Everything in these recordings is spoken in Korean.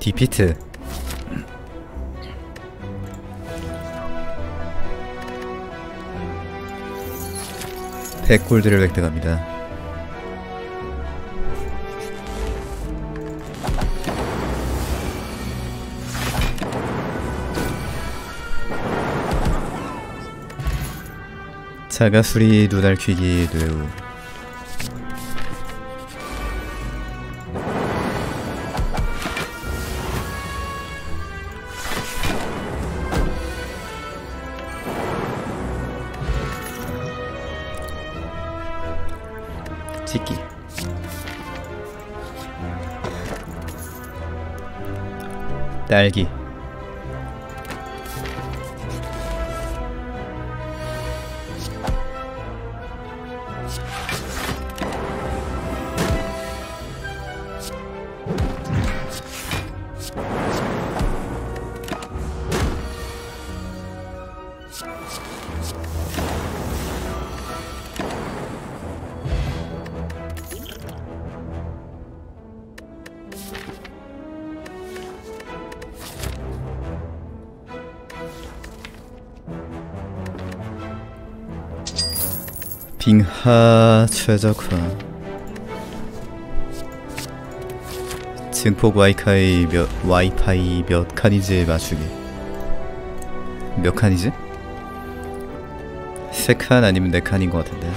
디피트. 백골드를 획득합니다. 자가수리 누달퀴기 뇌우 딸기 최적화 증폭 와이파이 몇 와이파이 몇 칸이지 맞추기 몇 칸이지? 세 칸 아니면 네 칸인 것 같은데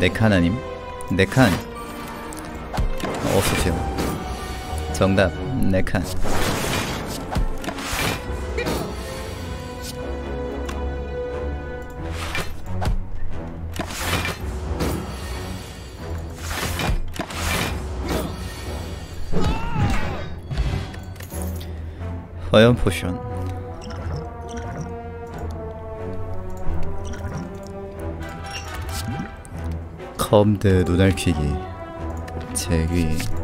네 칸 아님? 네 칸. 어서오세요. 정답 네 칸. 화염 포션. 컴드 눈알퀴기. 제귀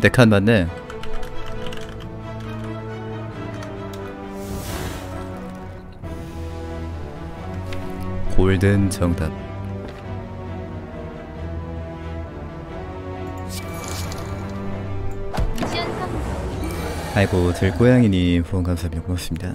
네칸 맞네 골든 정답. 아이고 들고양이님 후원 감사합니다 고맙습니다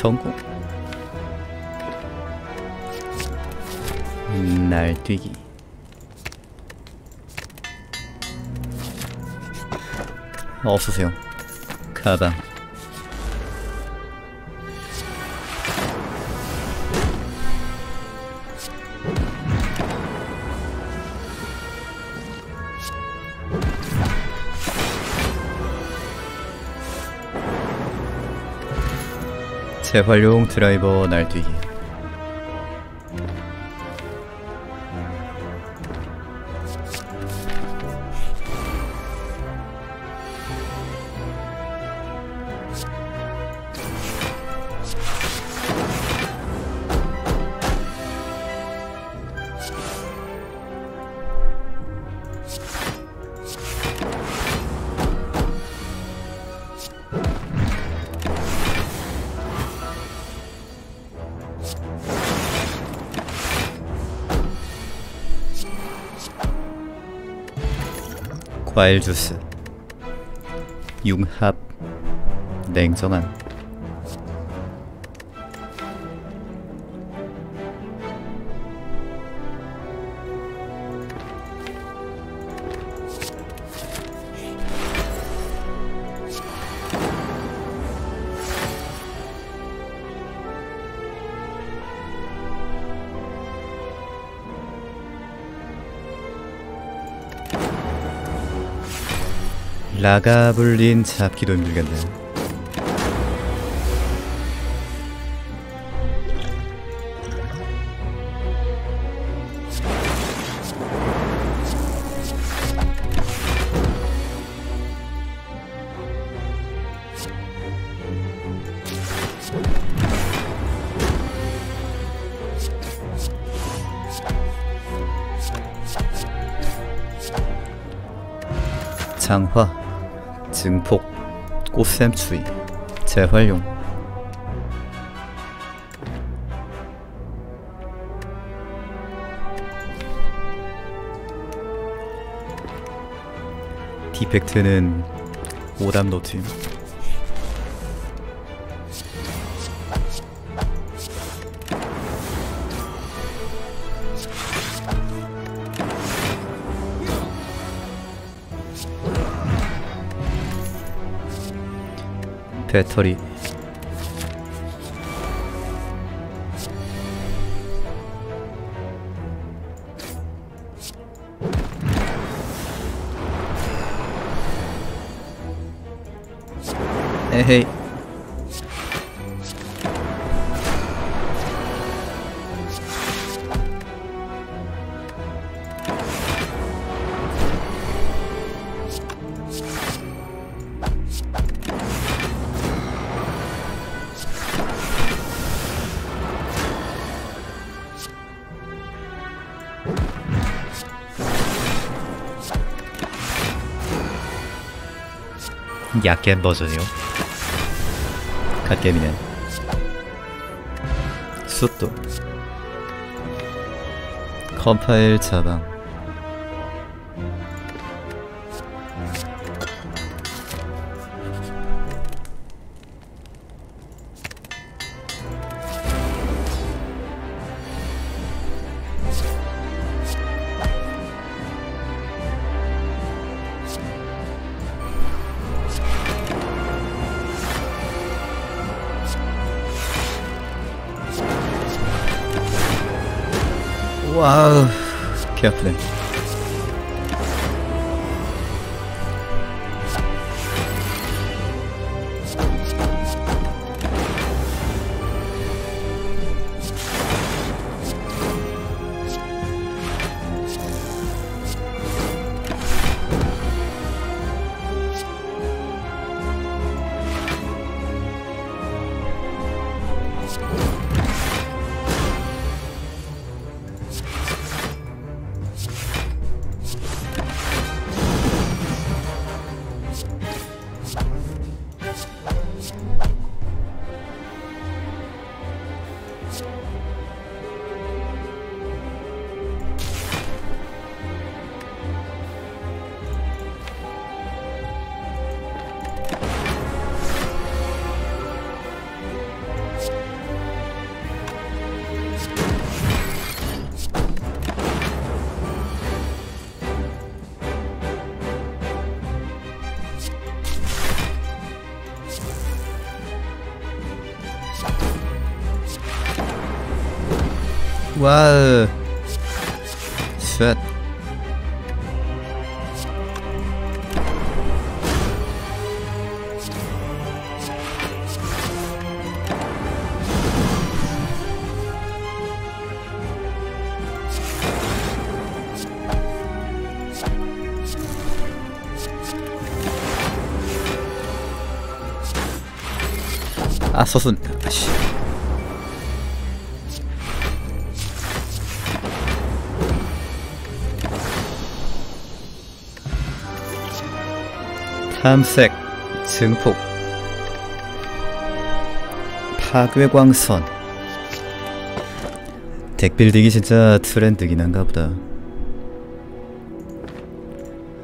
성공. 날뛰기. 어서오세요. 가방 재활용 드라이버 날뛰기 과일 주스. 융합 냉정한 가가불린 잡기도 힘들겠네. 장화 증폭, 꽃샘추위, 재활용. 디펙트는 오답 노트 배터리. 에헤이 약겜 버전이요. 갓겜이네. 숫도 컴파일 자방 개 와우 쉣 아, 서순. 아씨. 탐색, 증폭, 파괴광선. 덱빌딩이 진짜 트렌드긴 한가 보다.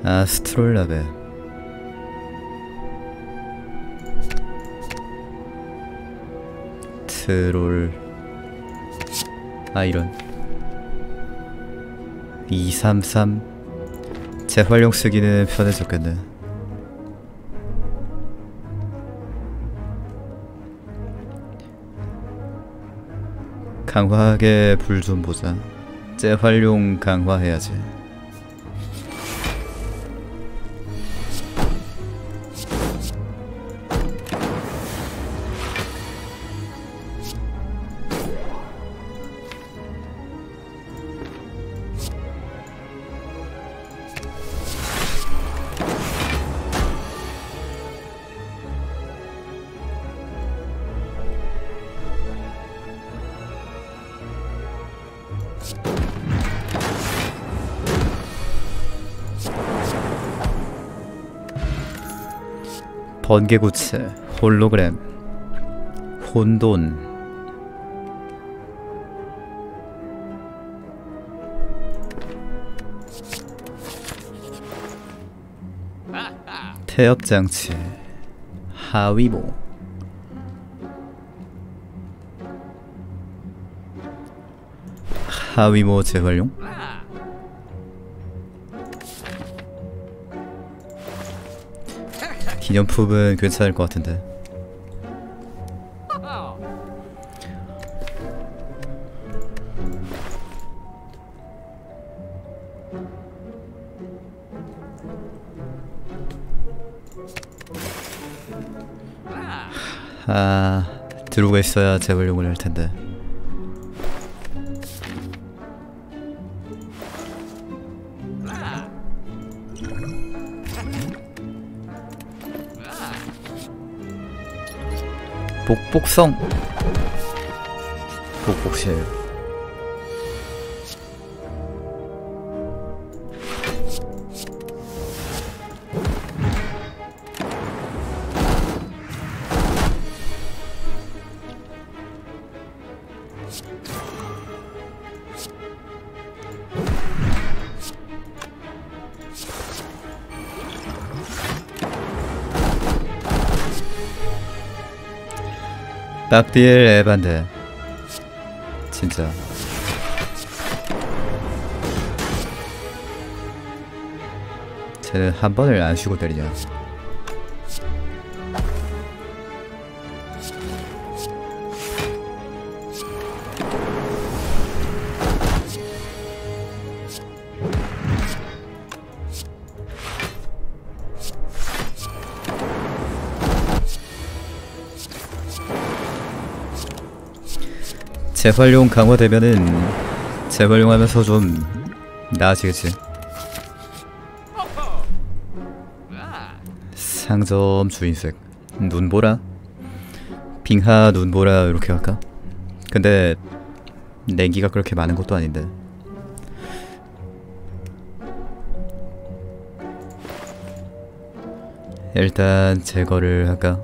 아스트롤라베. 트롤. 아 이런. 233. 재활용 쓰기는 편해졌겠네. 강화하게 불 좀 보자. 재활용 강화해야지. 번개구체, 홀로그램, 혼돈. 태엽장치, 하위모. 하위모 재활용? 기념품은 괜찮을 것 같은데. 아, 들어가 있어야 재활용을 할 텐데. 복복성. 복복실 딱딜 에반데. 진짜. 쟤는 한 번을 안 쉬고 때리냐 재활용 강화되면은 재활용하면서 좀 나아지겠지 상점 주인색 눈보라 빙하 눈보라 이렇게 할까? 근데 냉기가 그렇게 많은 것도 아닌데 일단 제거를 할까?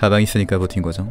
가방 있으니까 버틴 거죠.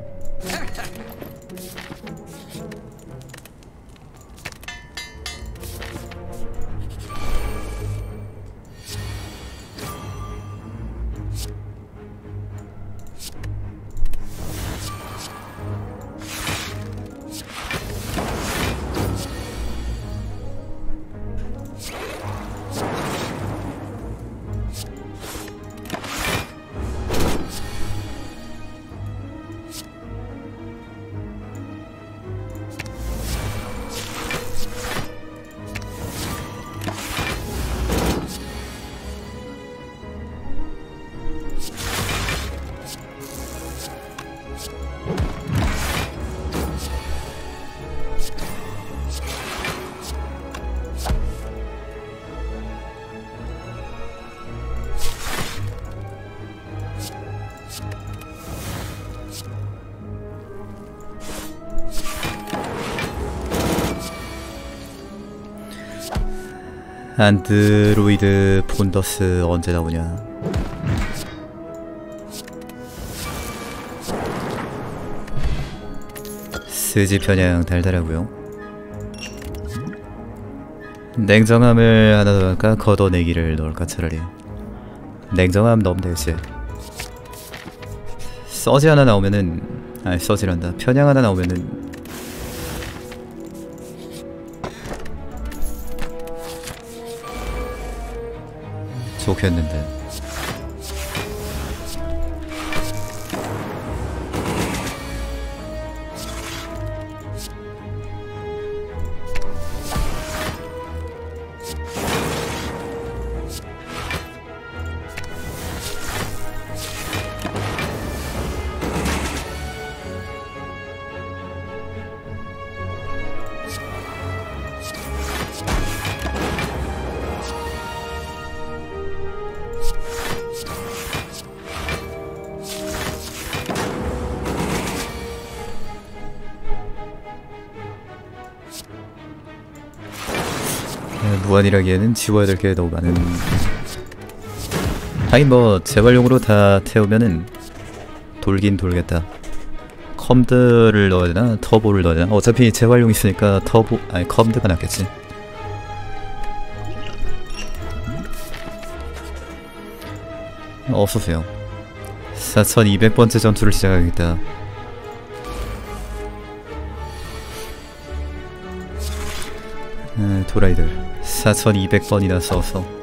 안드로이드 폰더스 언제 나오냐? 스지 편향 달달하고요. 냉정함을 하나 더 할까? 걷어내기를 넣을까? 차라리. 냉정함 넣으면 되겠지 서지 하나 나오면은 아니 서지란다. 편향 하나 나오면은 좋겠는데 무한이라기에는 지워야 될 게 너무 많은. 하긴 뭐 재활용으로 다 태우면은 돌긴 돌겠다. 컴드를 넣어야 되나? 터보를 넣어야 되나? 어차피 재활용 있으니까 터보 아니 컴드가 낫겠지. 어서오세요 4200번째 전투를 시작하겠다. 에, 도라이들 4200번이나 써서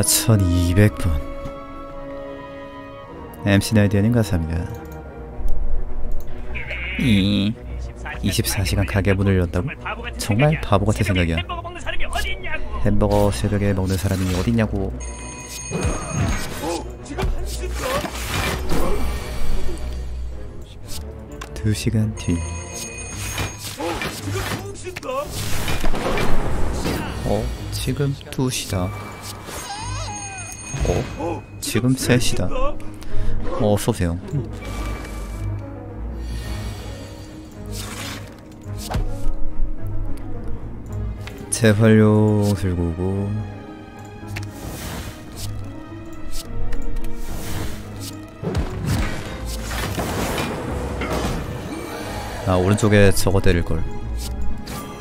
4200번 MC 나이디언님 감사합니다. 이 24시간 가게 문을 연다고? 정말 바보 같은 생각이야. 햄버거 새벽에 먹는 사람이 어딨냐고. 두 시간 뒤. 어, 지금 2시다. 어, 지금 3시다. 어, 어서오세요. 재활용 들고고 아 오른쪽에 저거 때릴걸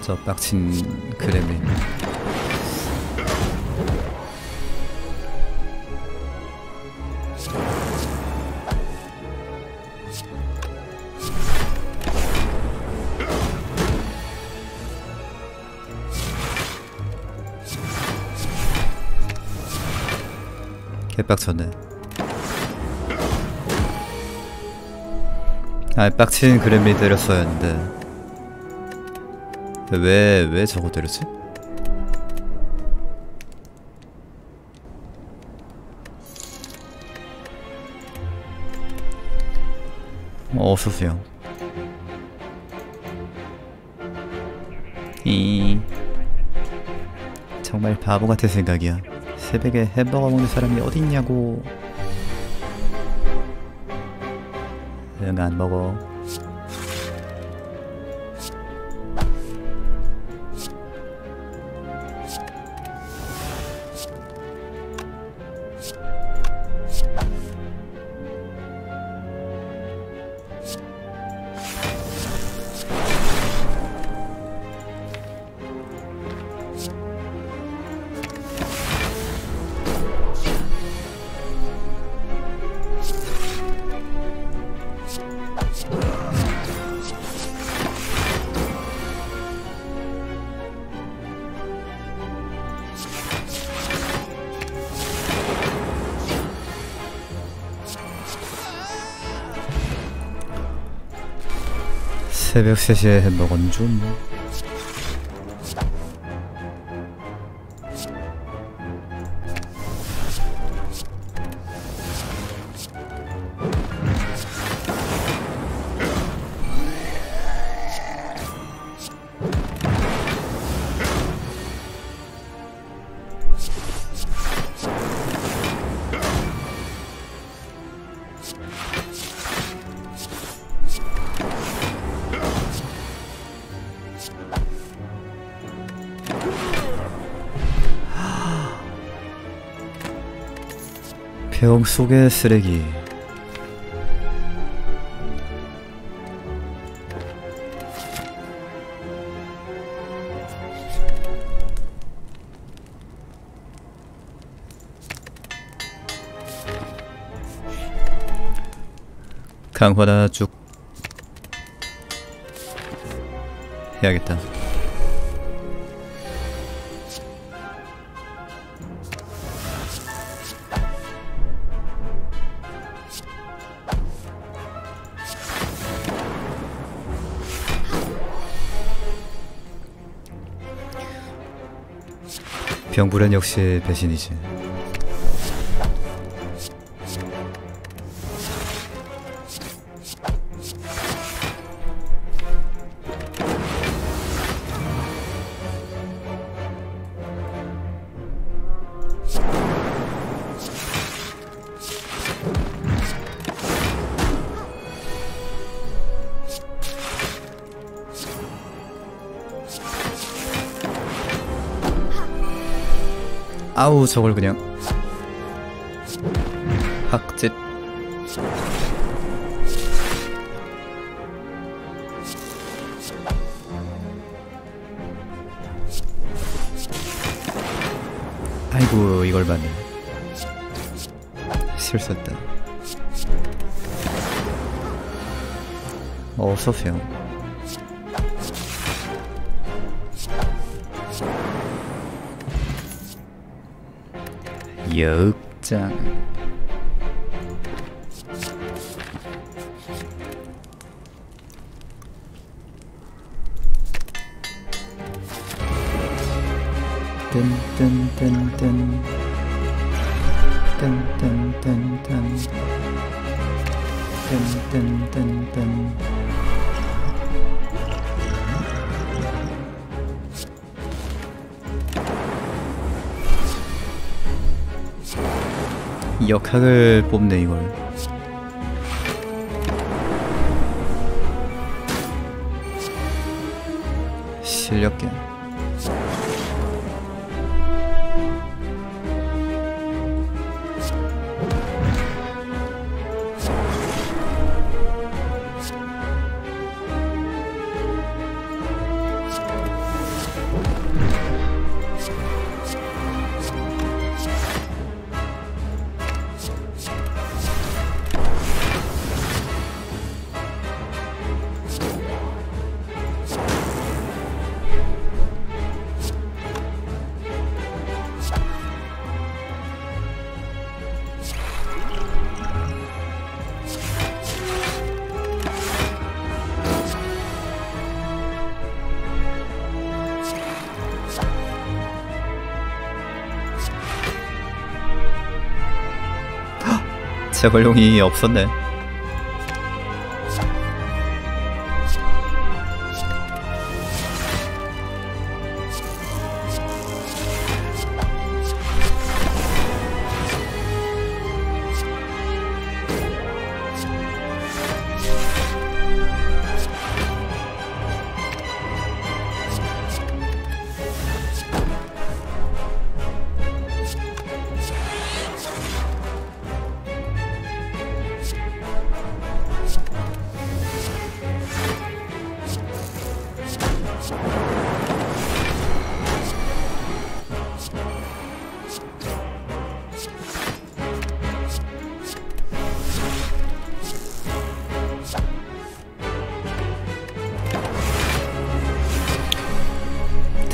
저 빡친 그램린 개빡쳤네 아 빡친 그램린 때렸어야 했는데 왜, 왜 저거 때렸지? 어, 어서오세요. 이 정말 바보 같은 생각이야. 새벽에 햄버거 먹는 사람이 어디 있냐고. 응, 안 먹어. 새벽 3시에 햄버거는 좀 병 속의 쓰레기. 강화나 쭉 해야겠다 병불엔 역시 배신이지. 저걸 그냥 학짓 아이고 이걸 봤네. 실수했다. 어서오세요 역장 역학을 뽑네 이걸. 실력계 재활용이 없었네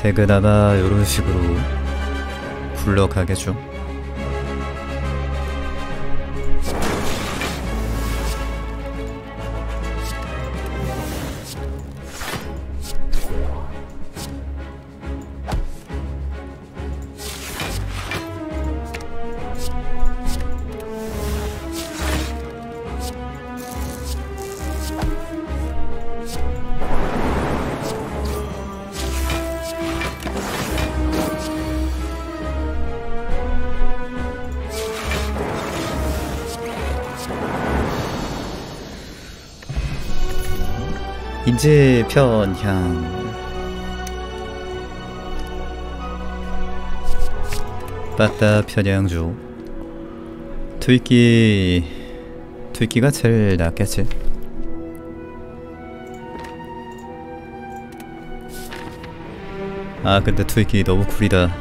퇴근하나 이런 식으로 굴러가겠죠. 편향. 빠따 편향조 트위끼 트위끼가 제일 낫겠지. 아 근데 트위끼 너무 구리다.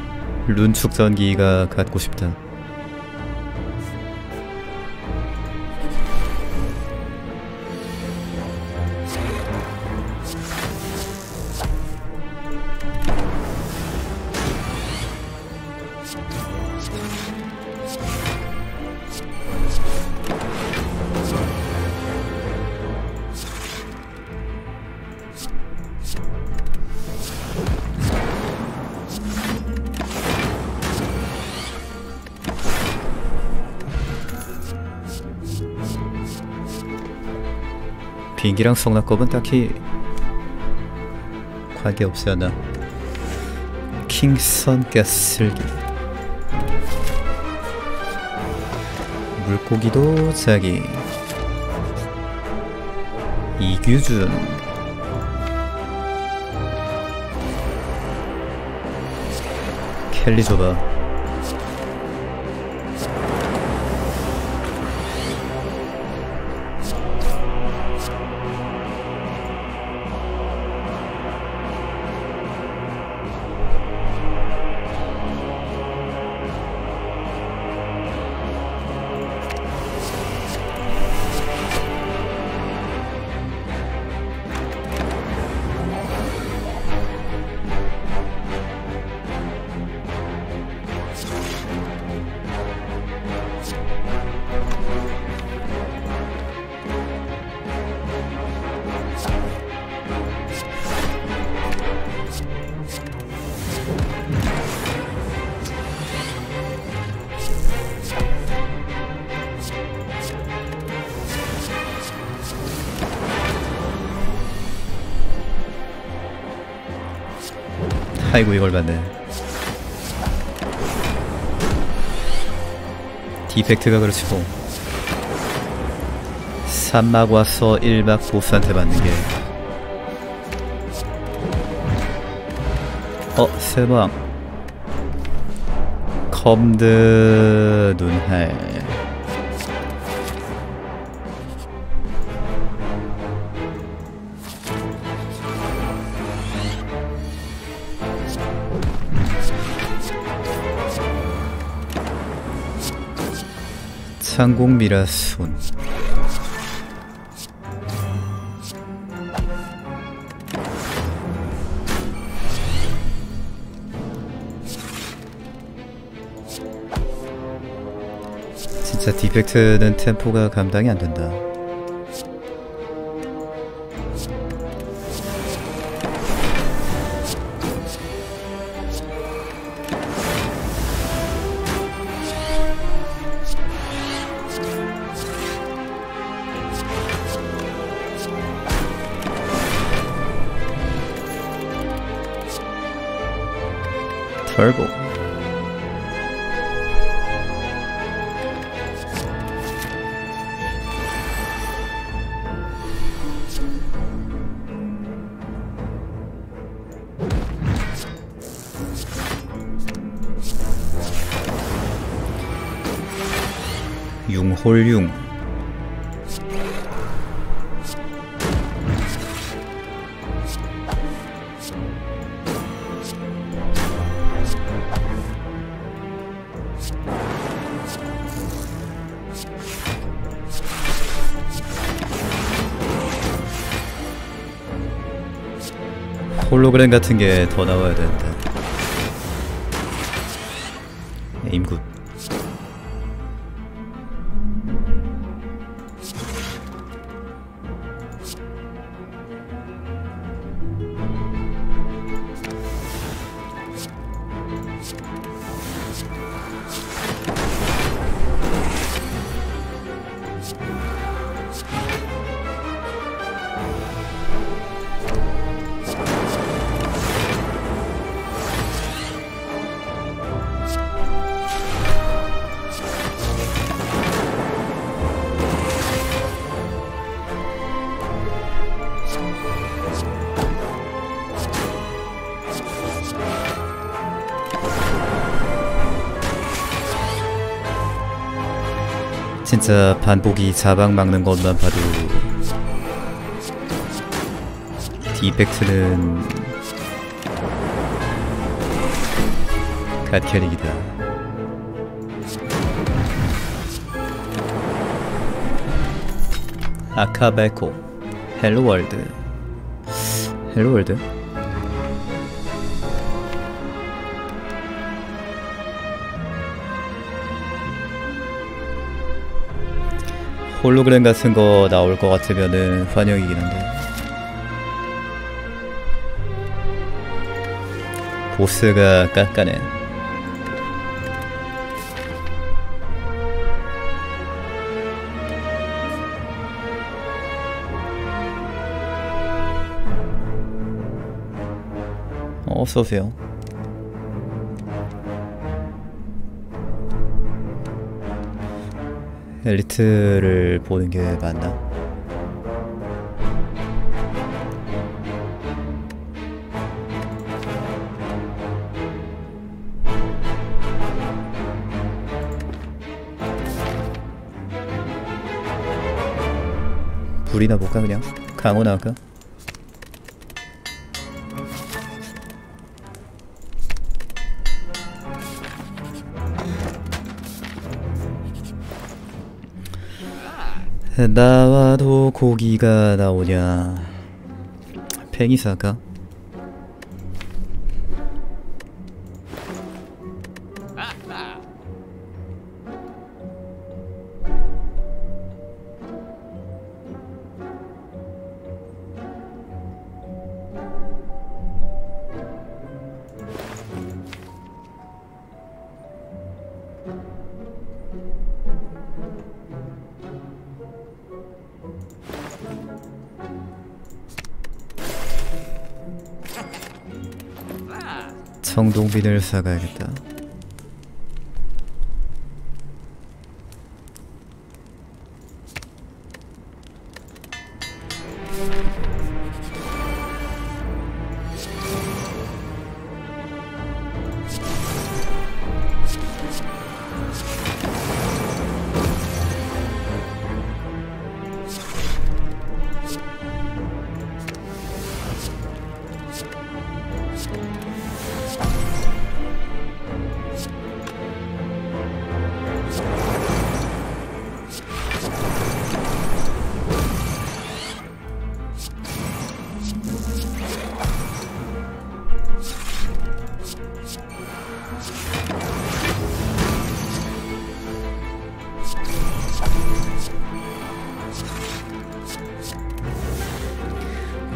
룬 축전기가 갖고 싶다 비행기랑 성납급은 딱히 관계 없지 않나 킹선 가슬기. 물고기도 자기. 이규준. 켈리 줘봐 아이고 이걸 봤네. 디펙트가 그렇지고. 산막 와서 1박 보스한테 맞는 게. 어? 세방 컴드 눈할 창공 미라순 진짜 디펙트는 템포가 감당이 안 된다. 홀로그램 같은 게 더 나와야 되는데. 임굿 진짜 반복이 자방 막는 것만 봐도 디펙트는 갓캐릭이다 아카베코 헬로월드 헬로월드? 홀로그램 같은 거 나올 것 같으면은 환영이긴 한데. 보스가 깎아낸. 어, 어서오세요. 엘리트를 보는 게 맞나? 불이나 볼까 그냥? 강호 나갈까? 나와도 고기가 나오냐 팽이 사까? 청동빈을 사가야겠다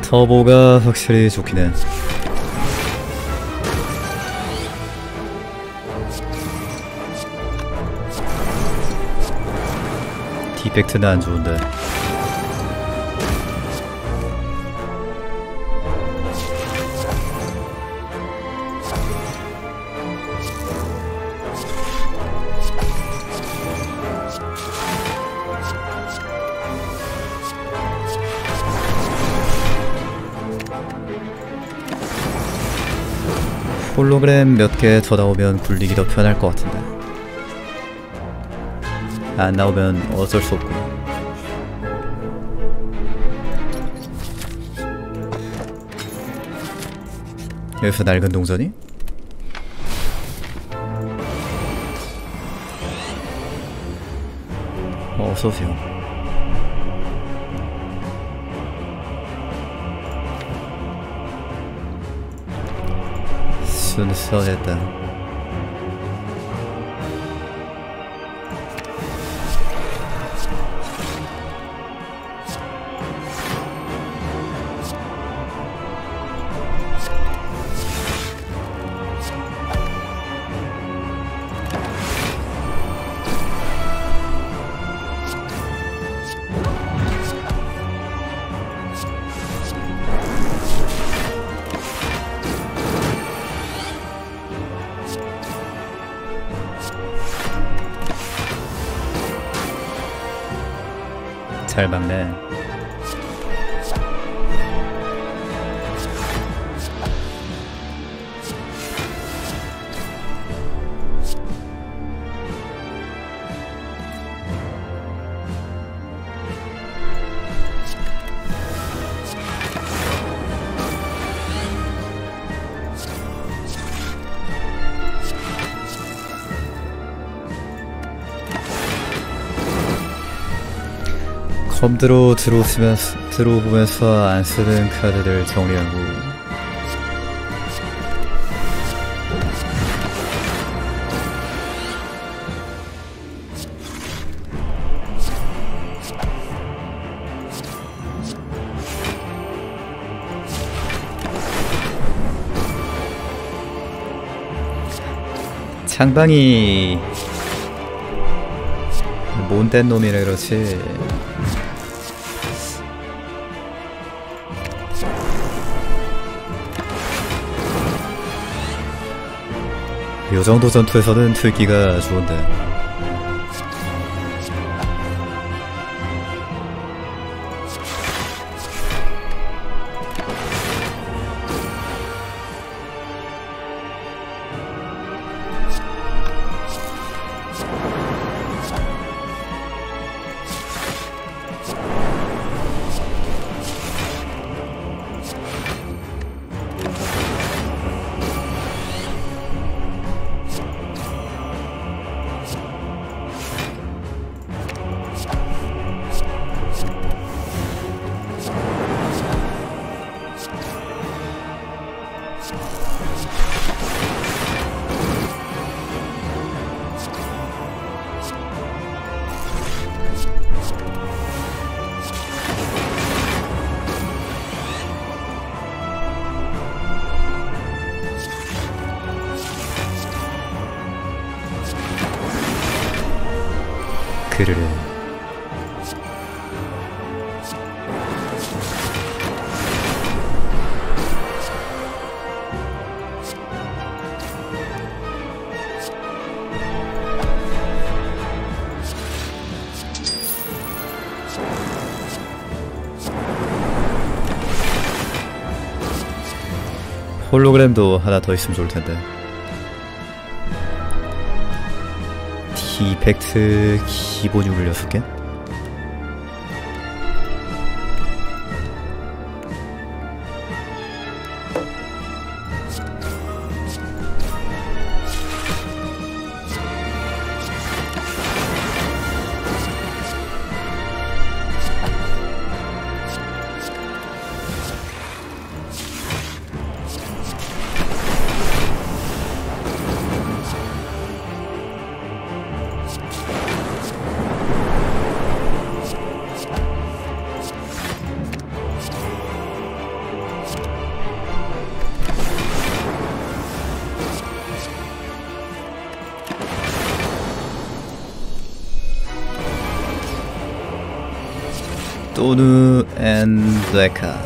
터보가 확실히 좋긴 해. 디펙트는 안 좋은데 홀로그램 몇 개 더 나오면 굴리기 더 편할 것 같은데. 안 나오면 어쩔 수 없고 여기서 낡은 동전이? 어, 어서오세요 순수했다 잘 막네 컴드로 들어오면서 들어오면서 안 쓰는 카드들 정리하고. 창방이 못된 놈이라 그렇지 요 정도 전투에서는 들기가 좋은데. 그르르. 홀로그램도 하나 더 있으면 좋을 텐데. 디펙트 기본육을 6개? 또누 앤 블랙카.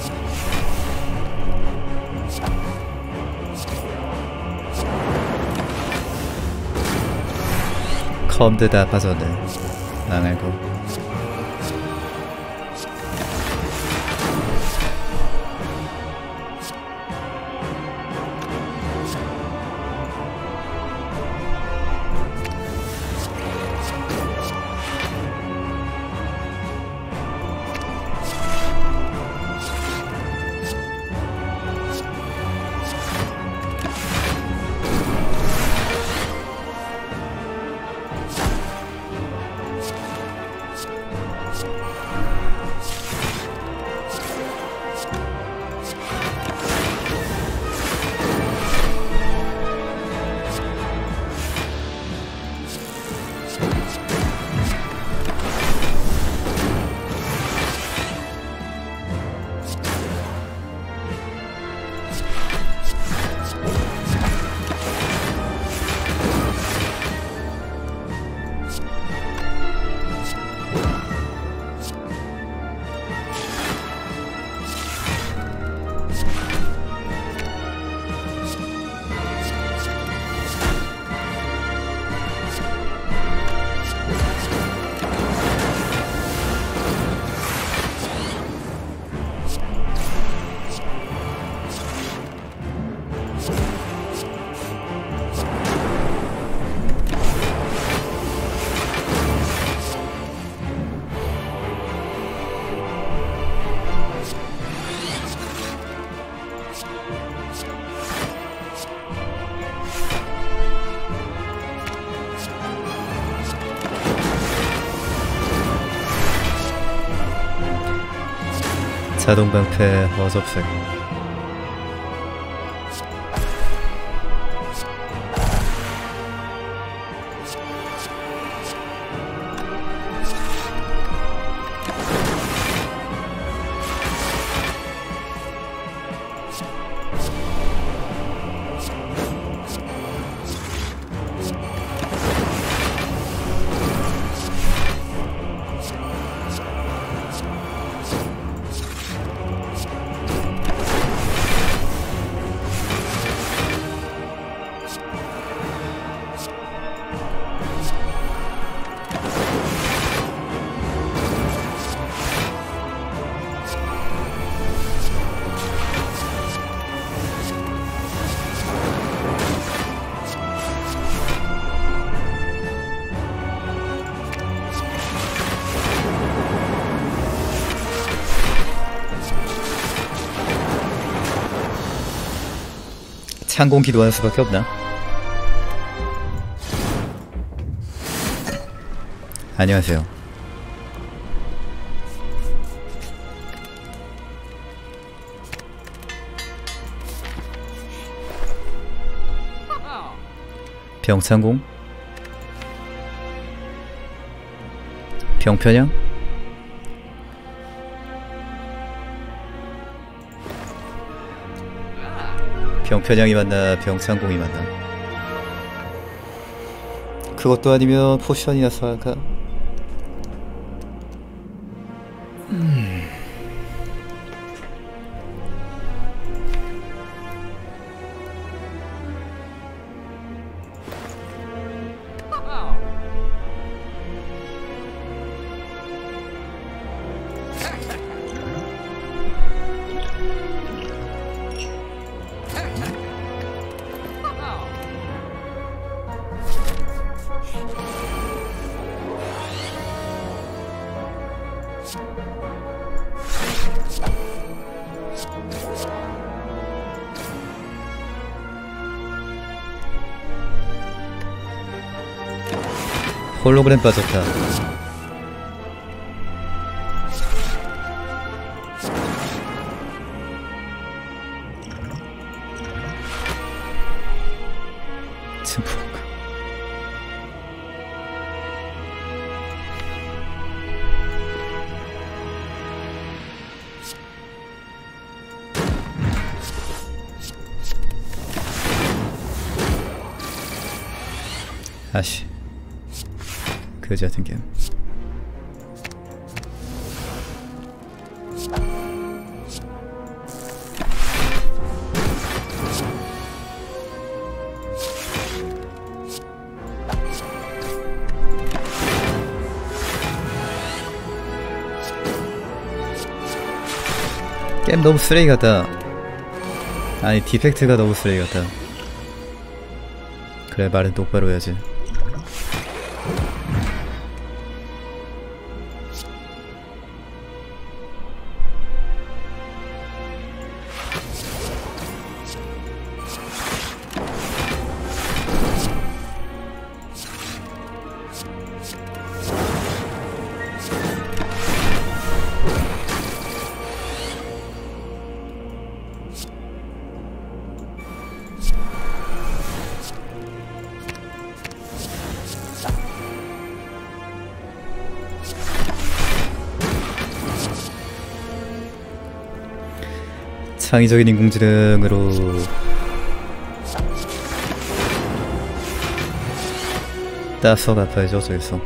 컴드 다 빠졌네 망할고 자동 방패 어접색 창공 기도하는 수밖에 없나? 안녕하세요. 병창공? 병편양? 병편양이 맞나 병창공이 맞나. 그것도 아니면 포션이나 사갈 까? 홀로그램 빠졌다. 아씨. 그지 같은 게임. 게임 너무 쓰레기 같다. 아니 디펙트가 너무 쓰레기 같다. 그래 말은 똑바로 해야지. 창의적인 인공지능으로 따서 갚아야죠 어쩌겠어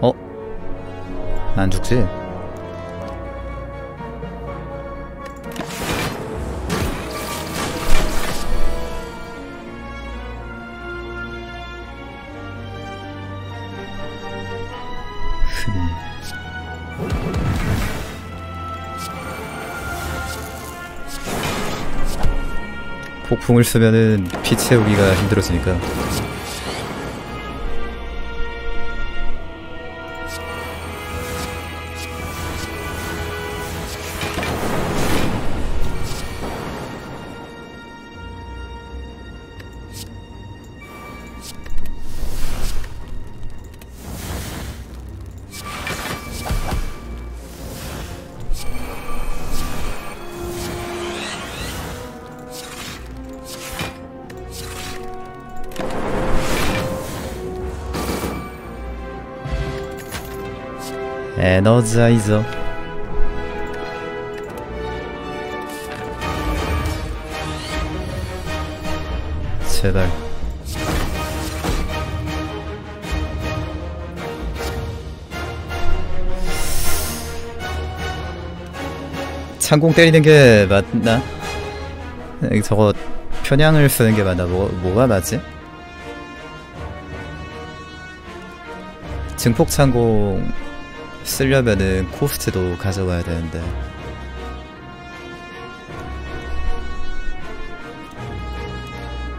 어? 안 죽지? 폭풍을 쓰면은 피 채우기가 힘들어지니까 에너자이저 제발 창공 때리는 게 맞나? 에, 저거 편향을 쓰는 게 맞나? 뭐, 뭐가 맞지? 증폭 창공 쓰려면은 코스트도 가져가야 되는데.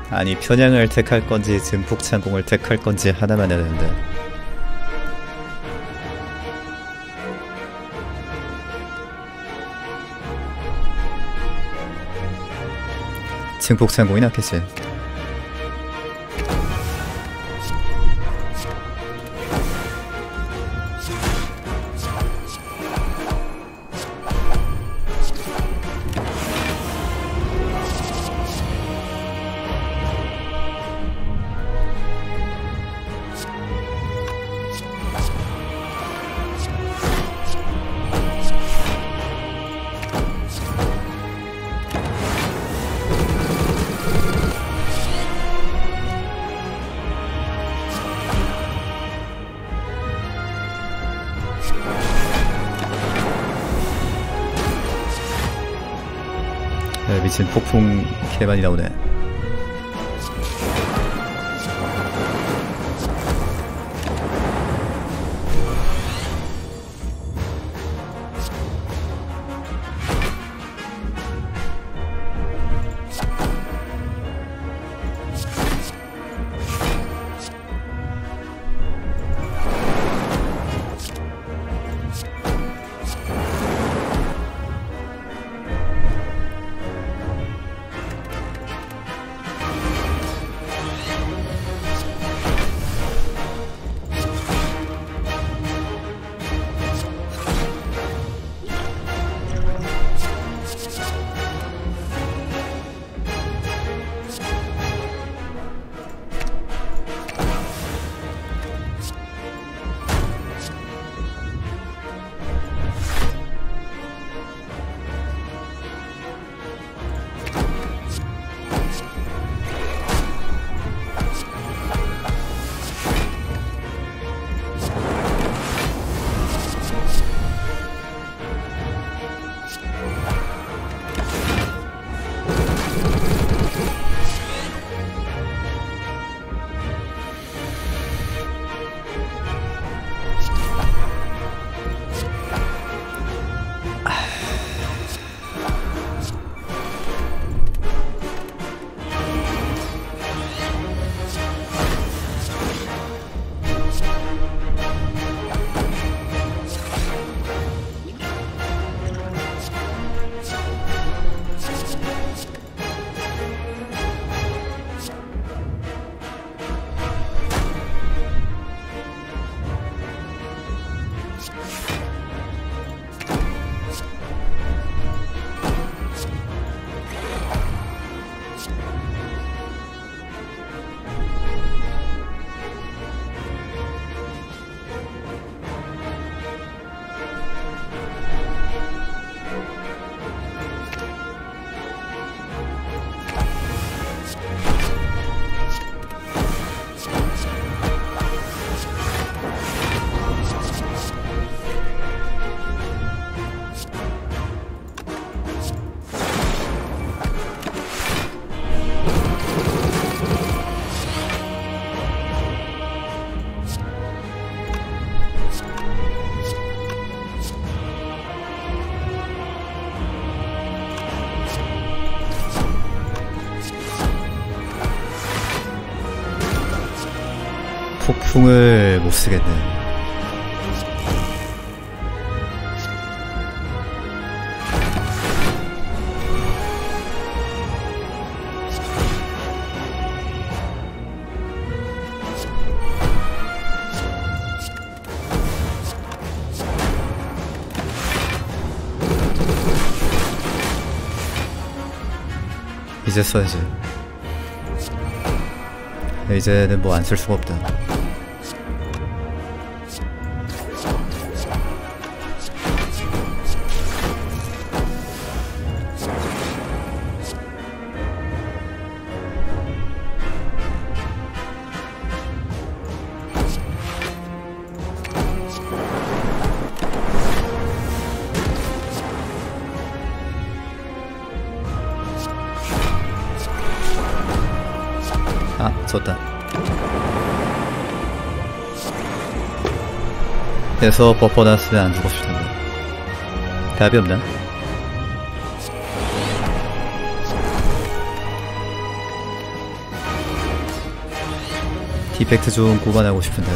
아니 편향을 택할 건지 증폭창공을 택할 건지 하나만 해야 되는데. 증폭창공이 낫겠지. 폭풍 개 많이 나오네. 폭풍을 못 쓰겠네. 이제 써야지. 이제는 뭐 안 쓸 수가 없다. 그래서 버퍼 나왔으면 안 죽었을 텐데. 답이 없나? 디펙트 좀 고반하고 싶은데.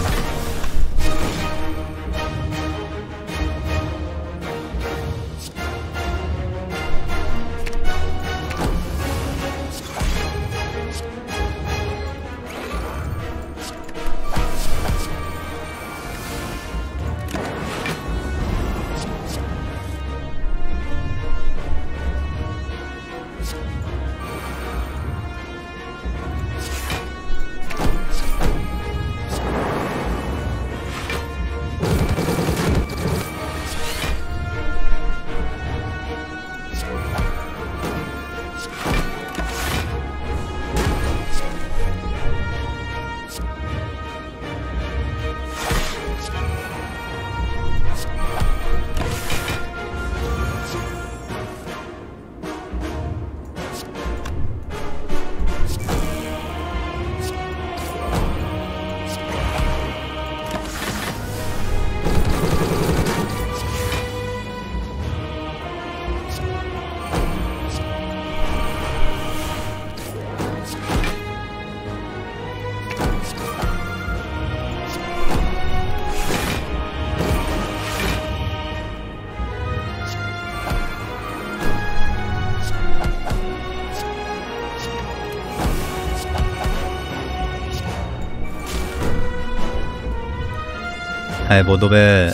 아이 뭐 놈의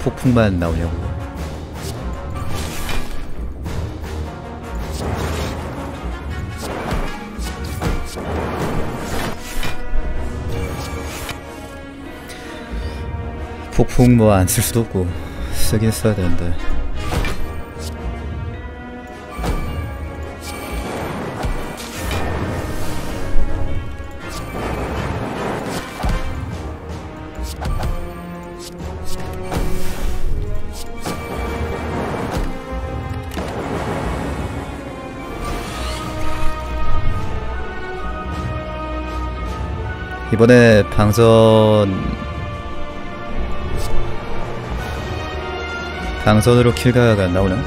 폭풍만 나오냐고. 폭풍 뭐 안 쓸 수도 없고 쓰긴 써야 되는데 이번에 방전 방선으로 킬가가 나오나?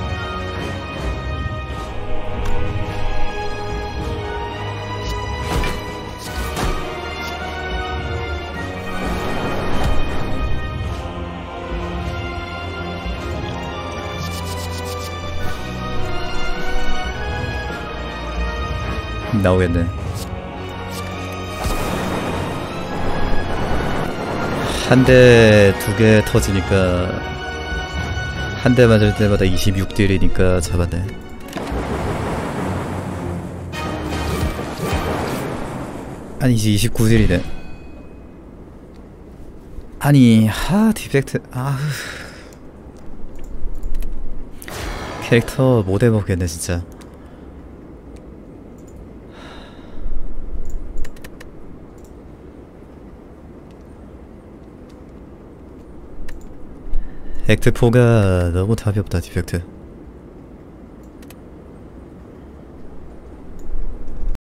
나오겠네. 한 대, 두 개 터지니까 한 대 맞을 때마다 26딜이니까 잡았네. 아니지 29딜이네. 아니 하 디펙트 아 캐릭터 못 해먹겠네 진짜. 액트4가 너무 답이 없다 디펙트